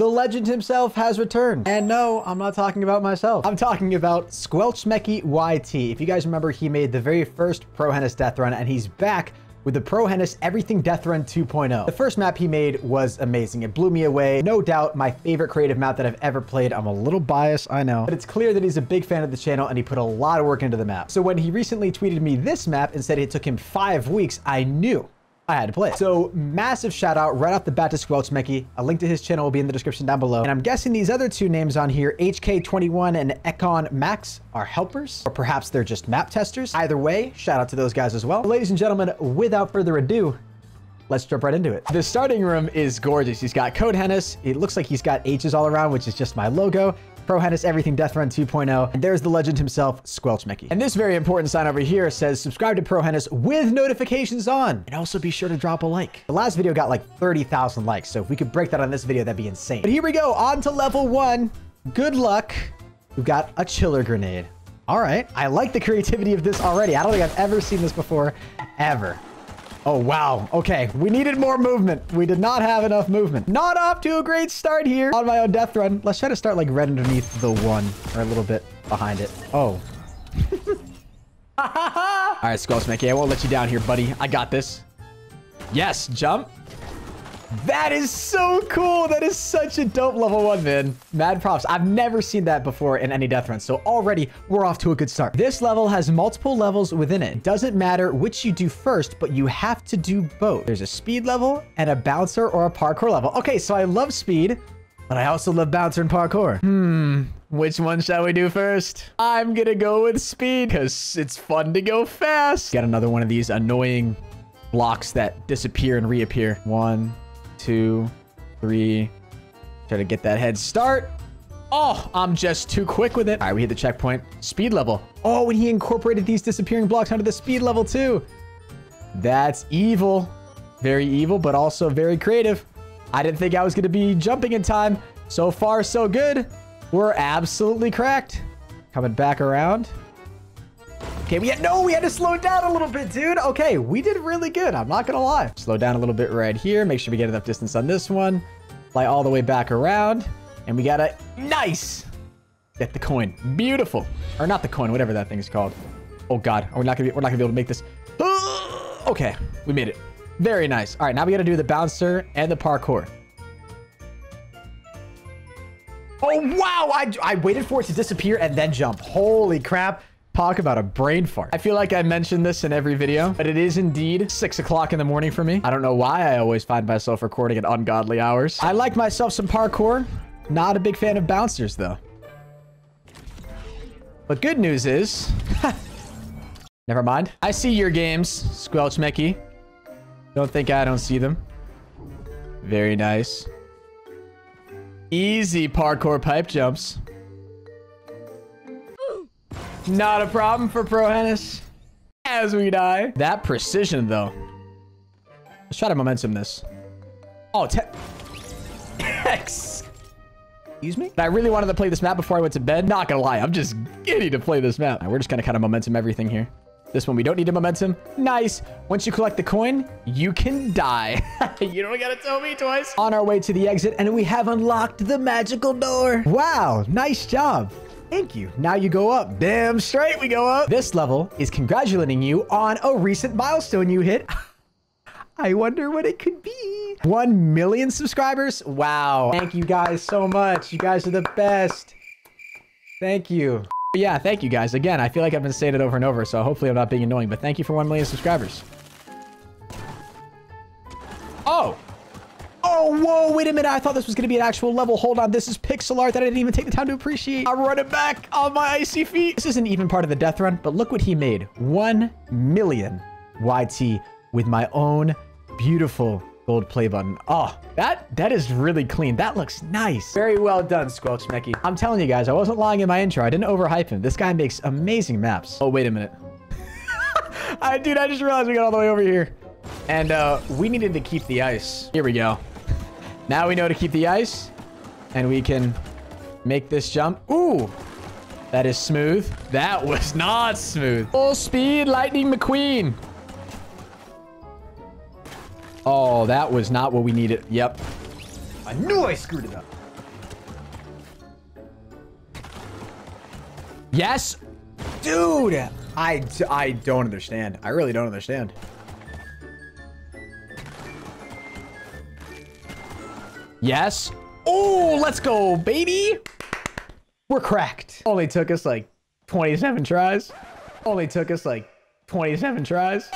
The legend himself has returned. And no, I'm not talking about myself. I'm talking about Squelchmeky YT. If you guys remember, he made the very first ProHenis Death Run, and he's back with the ProHenis Everything Death Run 2.0. The first map he made was amazing. It blew me away. No doubt my favorite creative map that I've ever played. I'm a little biased, I know. But it's clear that he's a big fan of the channel and he put a lot of work into the map. So when he recently tweeted me this map and said it took him five weeks, I knew I had to play it. So massive shout out right off the bat to Squelchmeky. A link to his channel will be in the description down below. And I'm guessing these other two names on here, HK21 and Econ Max, are helpers, or perhaps they're just map testers. Either way, shout out to those guys as well. Ladies and gentlemen, without further ado, let's jump right into it. The starting room is gorgeous. He's got Code HENIS. It looks like he's got H's all around, which is just my logo. ProHenis Everything Death Run 2.0. And there's the legend himself, Squelchmeky. And this very important sign over here says subscribe to ProHenis with notifications on. And also be sure to drop a like. The last video got like 30,000 likes. So if we could break that on this video, that'd be insane. But here we go. On to level one. Good luck. We've got a chiller grenade. All right. I like the creativity of this already. I don't think I've ever seen this before, ever. Oh, wow. Okay, we needed more movement. We did not have enough movement. Not off to a great start here on my own death run. Let's try to start like right underneath the one or a little bit behind it. Oh. All right, Squelchmeky, I won't let you down here, buddy. I got this. Yes, jump. That is so cool. That is such a dope level one, man. Mad props. I've never seen that before in any death run. So already we're off to a good start. This level has multiple levels within it. Doesn't matter which you do first, but you have to do both. There's a speed level and a bouncer or a parkour level. Okay, so I love speed, but I also love bouncer and parkour. Hmm, which one shall we do first? I'm gonna go with speed because it's fun to go fast. Got another one of these annoying blocks that disappear and reappear. One, two, three. Try to get that head start. Oh, I'm just too quick with it. All right, we hit the checkpoint. Speed level. Oh, and he incorporated these disappearing blocks onto the speed level too. That's evil. Very evil, but also very creative. I didn't think I was going to be jumping in time. So far, so good. We're absolutely cracked. Coming back around. Okay, we had, no, we had to slow down a little bit, dude. Okay, we did really good. I'm not gonna lie. Slow down a little bit right here. Make sure we get enough distance on this one. Fly all the way back around. And we got a nice. Get the coin. Beautiful. Or not the coin, whatever that thing is called. Oh God, we're not gonna be, we're not gonna be able to make this. Okay, we made it. Very nice. All right, now we gotta do the bouncer and the parkour. Oh, wow. I, I waited for it to disappear and then jump. Holy crap. Talk about a brain fart. I feel like I mentioned this in every video, but it is indeed six o'clock in the morning for me. I don't know why I always find myself recording at ungodly hours. I like myself some parkour. Not a big fan of bouncers though. But good news is, never mind. I see your games, Squelchmeky. Don't think I don't see them. Very nice. Easy parkour pipe jumps. Not a problem for ProHenis. As we die. That precision, though. Let's try to momentum this. Oh, X. Excuse me? I really wanted to play this map before I went to bed. Not gonna lie, I'm just giddy to play this map. Right, we're just gonna kind of momentum everything here. This one, we don't need a momentum. Nice. Once you collect the coin, you can die. you don't gotta tell me twice. On our way to the exit, and we have unlocked the magical door. Wow, nice job. Thank you. Now you go up. Damn straight we go up. This level is congratulating you on a recent milestone you hit. I wonder what it could be. 1 million subscribers? Wow. Thank you guys so much. You guys are the best. Thank you. Yeah, thank you guys. Again, I feel like I've been saying it over and over, so hopefully I'm not being annoying, but thank you for 1 million subscribers. Whoa, wait a minute. I thought this was going to be an actual level. Hold on. This is pixel art that I didn't even take the time to appreciate. I'm running back on my icy feet. This isn't even part of the death run, but look what he made. 1 million YT with my own beautiful gold play button. Oh, that that is really clean. That looks nice. Very well done, Squelchmeky. I'm telling you guys, I wasn't lying in my intro. I didn't overhype him. This guy makes amazing maps. Oh, wait a minute. I, dude, I just realized we got all the way over here. And uh, we needed to keep the ice. Here we go. Now we know to keep the ice. And we can make this jump. Ooh. That is smooth. That was not smooth. Full speed, Lightning McQueen. Oh, that was not what we needed. Yep. I knew I screwed it up. Yes. Dude, I, I don't understand. I really don't understand. Yes. Oh, let's go, baby. We're cracked. Only took us like 27 tries. Only took us like 27 tries.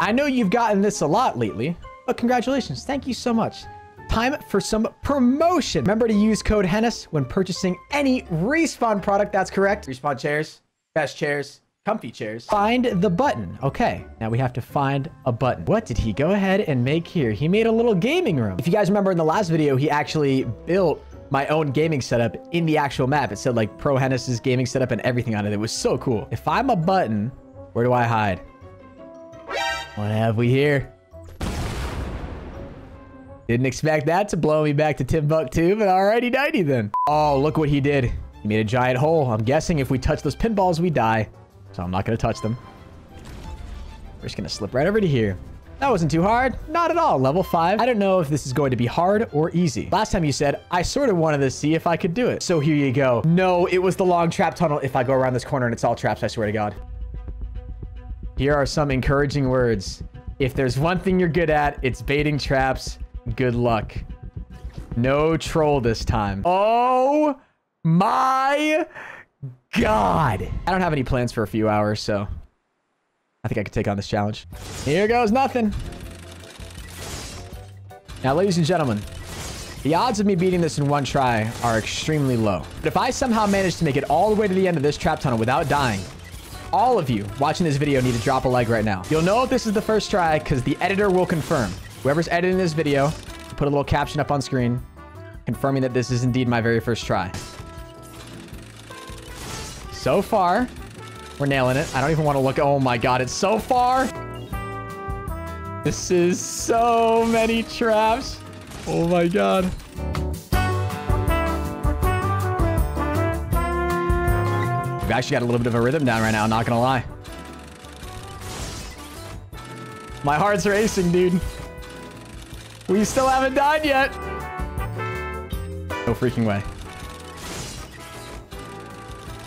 I know you've gotten this a lot lately, but congratulations. Thank you so much. Time for some promotion. Remember to use code HENIS when purchasing any Respawn product. That's correct. Respawn chairs, best chairs, comfy chairs. Find the button. Okay, now we have to find a button. What did he go ahead and make here? He made a little gaming room. If you guys remember in the last video, he actually built my own gaming setup in the actual map. It said like ProHenis's gaming setup and everything on it. It was so cool. If I'm a button, where do I hide? What have we here? Didn't expect that to blow me back to Timbuktu, but alrighty nighty then. Oh, look what he did. He made a giant hole. I'm guessing if we touch those pinballs, we die. So I'm not going to touch them. We're just going to slip right over to here. That wasn't too hard. Not at all. Level 5. I don't know if this is going to be hard or easy. Last time you said, I sort of wanted to see if I could do it. So here you go. No, it was the long trap tunnel. If I go around this corner and it's all traps, I swear to God. Here are some encouraging words. If there's one thing you're good at, it's baiting traps. Good luck. No troll this time. Oh my God. I don't have any plans for a few hours, so I think I could take on this challenge. Here goes nothing. Now, ladies and gentlemen, the odds of me beating this in one try are extremely low. But if I somehow manage to make it all the way to the end of this trap tunnel without dying, all of you watching this video need to drop a like right now. You'll know if this is the first try because the editor will confirm. Whoever's editing this video, put a little caption up on screen confirming that this is indeed my very first try. So far, we're nailing it. I don't even want to look. Oh my god, it's so far. This is so many traps. Oh my god. We've actually got a little bit of a rhythm down right now, not gonna lie. My heart's racing, dude. We still haven't died yet. No freaking way.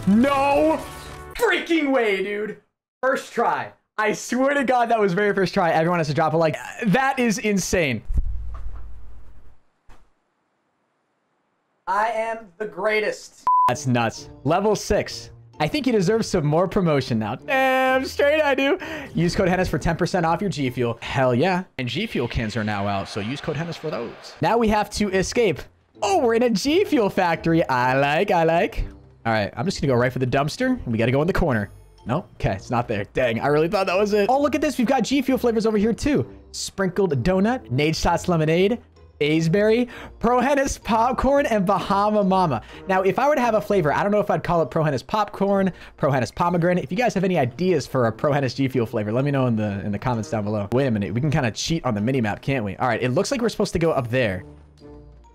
No freaking way, dude. First try. I swear to God, that was very first try. Everyone has to drop a like. That is insane. I am the greatest. That's nuts. Level six. I think you deserve some more promotion now. Damn straight I do. Use code HENIS for 10% off your G Fuel. Hell yeah. And G Fuel cans are now out, so use code HENIS for those. Now we have to escape. Oh, we're in a G Fuel factory. I like, I like. All right, I'm just gonna go right for the dumpster. We gotta go in the corner. No? Okay, it's not there. Dang, I really thought that was it. Oh, look at this. We've got G Fuel flavors over here too. Sprinkled donut, Nadeshot's lemonade, Aceberry, ProHenis popcorn, and Bahama Mama. Now, if I were to have a flavor, I don't know if I'd call it ProHenis popcorn, ProHenis pomegranate. If you guys have any ideas for a ProHenis G Fuel flavor, let me know in the in the comments down below. Wait a minute, we can kind of cheat on the mini map, can't we? All right, it looks like we're supposed to go up there.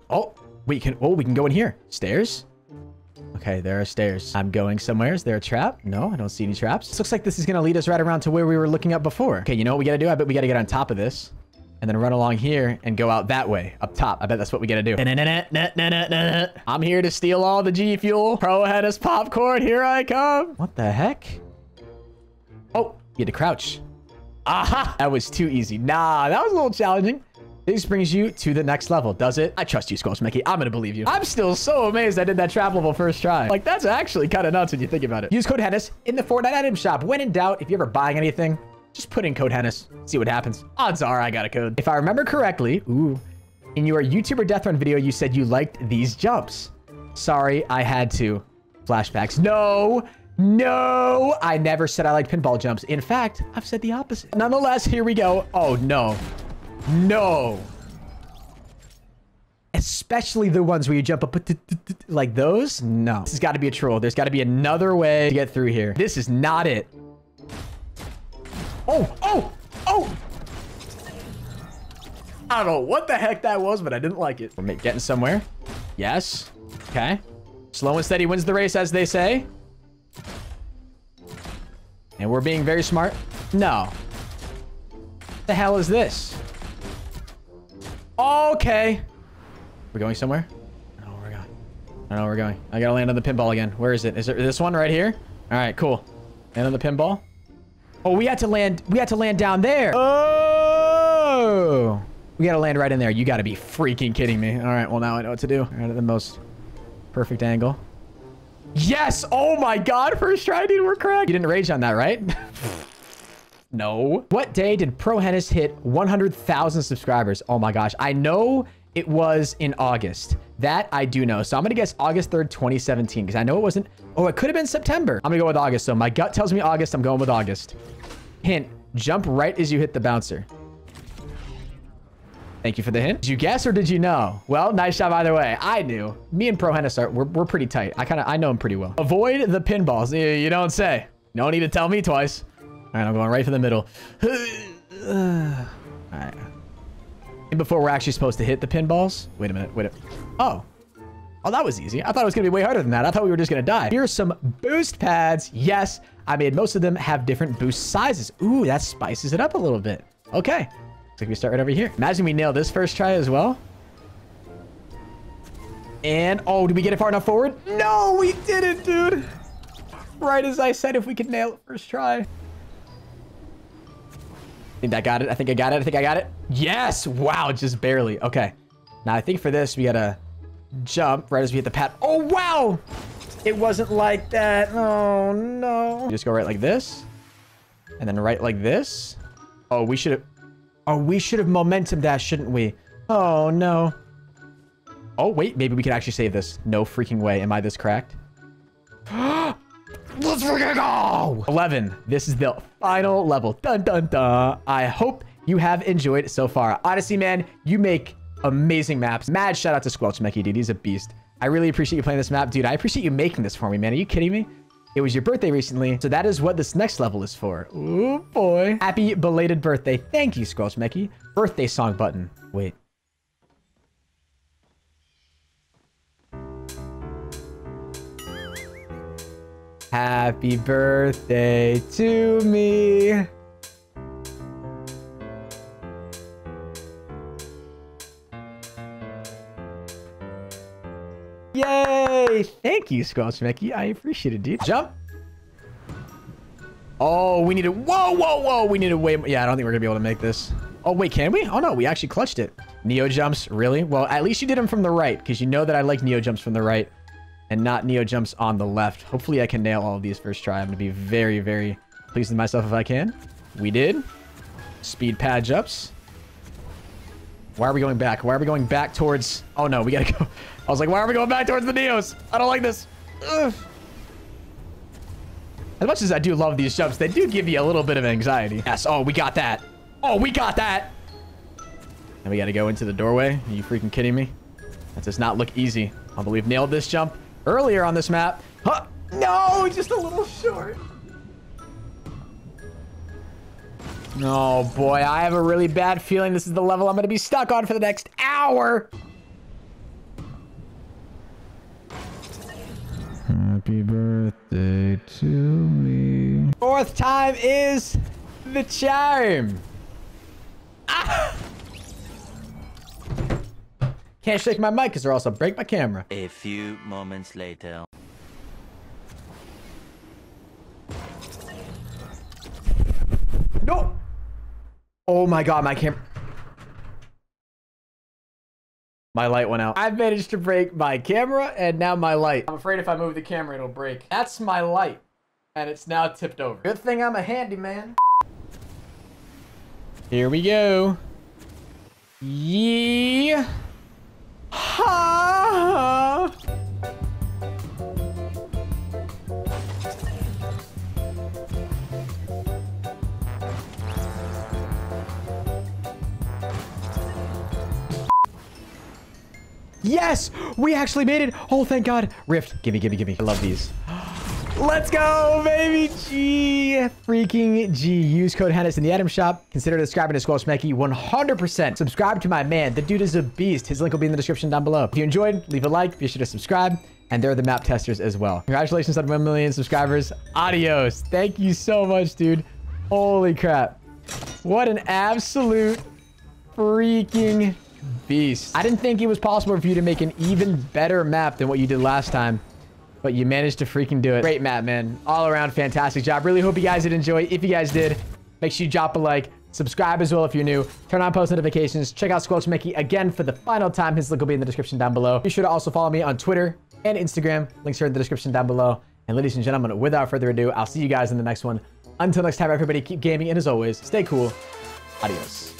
Oh, we can. Oh, we can go in here. Stairs. Okay, there are stairs. I'm going somewhere. Is there a trap? No, I don't see any traps. This looks like this is going to lead us right around to where we were looking up before. Okay, you know what we got to do? I bet we got to get on top of this and then run along here and go out that way up top. I bet that's what we got to do. I'm here to steal all the G Fuel. ProHenis popcorn. Here I come. What the heck? Oh, you had to crouch. Aha! That was too easy. Nah, that was a little challenging. This brings you to the next level, does it? I trust you, Squelchmeky. I'm gonna believe you. I'm still so amazed I did that trap level first try. Like, that's actually kind of nuts when you think about it. Use code HENIS in the Fortnite item shop. When in doubt, if you're ever buying anything, just put in code HENIS. See what happens. Odds are I got a code. If I remember correctly, ooh, in your YouTuber Death Run video, you said you liked these jumps. Sorry, I had to. Flashbacks. No, no, I never said I liked pinball jumps. In fact, I've said the opposite. Nonetheless, here we go. Oh, no. No. Especially the ones where you jump up like those. No. This has got to be a troll. There's got to be another way to get through here. This is not it. Oh, oh, oh. I don't know what the heck that was, but I didn't like it. We're getting somewhere. Yes. Okay. Slow and steady wins the race, as they say. And we're being very smart. No. What the hell is this? Okay. We're going somewhere? Oh my god. I don't know where we're going. I gotta land on the pinball again. Where is it? Is it this one right here? All right, cool. Land on the pinball. Oh, we had to land. We had to land down there. Oh, we gotta land right in there. You gotta be freaking kidding me. All right, well now I know what to do. Right at the most perfect angle. Yes! Oh my god, first try, dude, we're cracked. You didn't rage on that, right? no. What day did ProHenis hit 100,000 subscribers? Oh my gosh. I know it was in August. That I do know. So I'm going to guess August 3rd, 2017, because I know it wasn't... Oh, it could have been September. I'm going to go with August. So my gut tells me August. I'm going with August. Hint, jump right as you hit the bouncer. Thank you for the hint. Did you guess or did you know? Well, nice job either way. I knew. Me and ProHenis are, we're, we're pretty tight. I kind of, I know him pretty well. Avoid the pinballs. You don't say. No need to tell me twice. All right, I'm going right for the middle. All right. Before we're actually supposed to hit the pinballs. Wait a minute. Wait a Oh. Oh, that was easy. I thought it was going to be way harder than that. I thought we were just going to die. Here's some boost pads. Yes, I made most of them have different boost sizes. Ooh, that spices it up a little bit. Okay. Looks like we start right over here. Imagine we nail this first try as well. And, oh, did we get it far enough forward? No, we didn't, dude. Right as I said, if we could nail it first try. I think I got it. I think I got it. I think I got it. Yes. Wow. Just barely. Okay. Now, I think for this, we got to jump right as we hit the pad. Oh, wow. It wasn't like that. Oh, no. Just go right like this. And then right like this. Oh, we should have... Oh, we should have momentum dash, shouldn't we? Oh, no. Oh, wait. Maybe we could actually save this. No freaking way. Am I this cracked? Let's freaking go! 11. This is the final level. Dun, dun, dun. I hope you have enjoyed so far. Odyssey, man, you make amazing maps. Mad shout out to Squelch Squelchmeky, dude. He's a beast. I really appreciate you playing this map. Dude, I appreciate you making this for me, man. Are you kidding me? It was your birthday recently, so that is what this next level is for. Oh boy. Happy belated birthday. Thank you, Squelch Squelchmeky. Birthday song button. Wait. Happy birthday to me. Yay! Thank you, Squelchmeky. I appreciate it, dude. Jump. Oh, we need to... Whoa, whoa, whoa. We need to way... Yeah, I don't think we're going to be able to make this. Oh, wait, can we? Oh, no. We actually clutched it. Neo jumps. Really? Well, at least you did them from the right because you know that I like Neo jumps from the right and not Neo jumps on the left. Hopefully, I can nail all of these first try. I'm going to be very, very pleased with myself if I can. We did. Speed pad jumps. Why are we going back? Why are we going back towards... Oh, no. We got to go... I was like, why are we going back towards the Neos? I don't like this. Ugh. As much as I do love these jumps, they do give you a little bit of anxiety. Yes. Oh, we got that. Oh, we got that. And we got to go into the doorway. Are you freaking kidding me? That does not look easy. I believe nailed this jump earlier on this map. Huh? No, just a little short. Oh boy, I have a really bad feeling this is the level I'm going to be stuck on for the next hour. Happy birthday to me. Fourth time is the charm. Ah! Can't shake my mic because or else I'll break my camera. A few moments later. No! Oh my god, my camera... My light went out. I've managed to break my camera and now my light. I'm afraid if I move the camera, it'll break. That's my light. And it's now tipped over. Good thing I'm a handyman. Here we go. Yeah. Ha. Yes, we actually made it. Oh, thank God. Rift, gimme, gimme, gimme. I love these. Let's go, baby. G freaking G. Use code HENIS in the item shop. Consider subscribing to Squelchmeky 100%. Subscribe to my man. The dude is a beast. His link will be in the description down below. If you enjoyed, leave a like. Be sure to subscribe. And they're the map testers as well. Congratulations on 1 million subscribers. Adios. Thank you so much, dude. Holy crap. What an absolute freaking beast. I didn't think it was possible for you to make an even better map than what you did last time. But you managed to freaking do it. Great map, man. All around fantastic job. Really hope you guys did enjoy. If you guys did, make sure you drop a like. Subscribe as well if you're new. Turn on post notifications. Check out Squelchmeky again for the final time. His link will be in the description down below. Be sure to also follow me on Twitter and Instagram. Links are in the description down below. And ladies and gentlemen, without further ado, I'll see you guys in the next one. Until next time, everybody, keep gaming. And as always, stay cool. Adios.